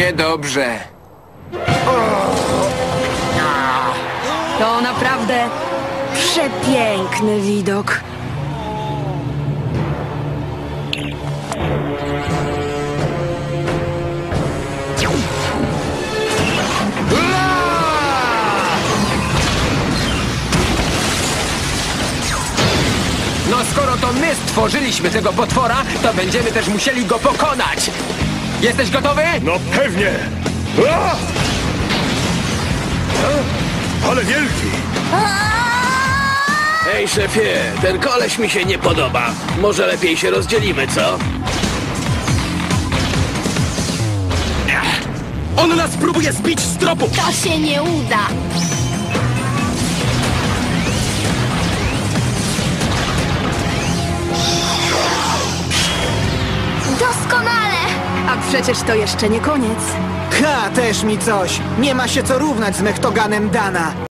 Niedobrze. To naprawdę przepiękny widok. No skoro to my stworzyliśmy tego potwora, to będziemy też musieli go pokonać. Jesteś gotowy? No pewnie! A! A! Ale wielki! Ej, szefie, ten koleś mi się nie podoba. Może lepiej się rozdzielimy, co? On nas próbuje zbić z tropu! To się nie uda. Doskonale! A przecież to jeszcze nie koniec. Ha, też mi coś. Nie ma się co równać z Mechtoganem Dana.